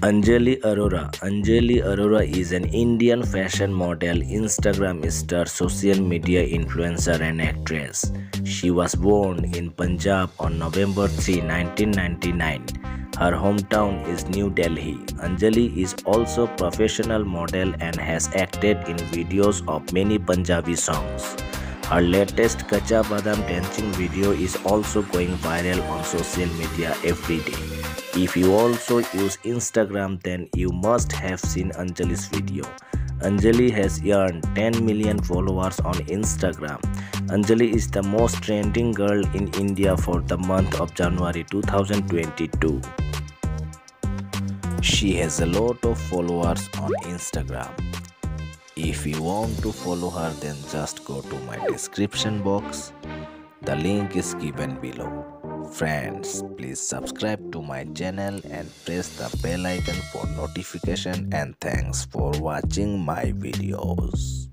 Anjali Arora Anjali Arora is an Indian fashion model, Instagram star, social media influencer, and actress. She was born in Punjab on November 3, 1999. Her hometown is New Delhi. Anjali is also a professional model and has acted in videos of many Punjabi songs. Her latest Kacha Badam dancing video is also going viral on social media every day. If you also use Instagram then you must have seen Anjali's video. Anjali has earned 10 million followers on Instagram. Anjali is the most trending girl in India for the month of January 2022. She has a lot of followers on Instagram. If you want to follow her then just go to my description box. The link is given below. Friends, please subscribe to my channel and press the bell icon for notification and thanks for watching my videos.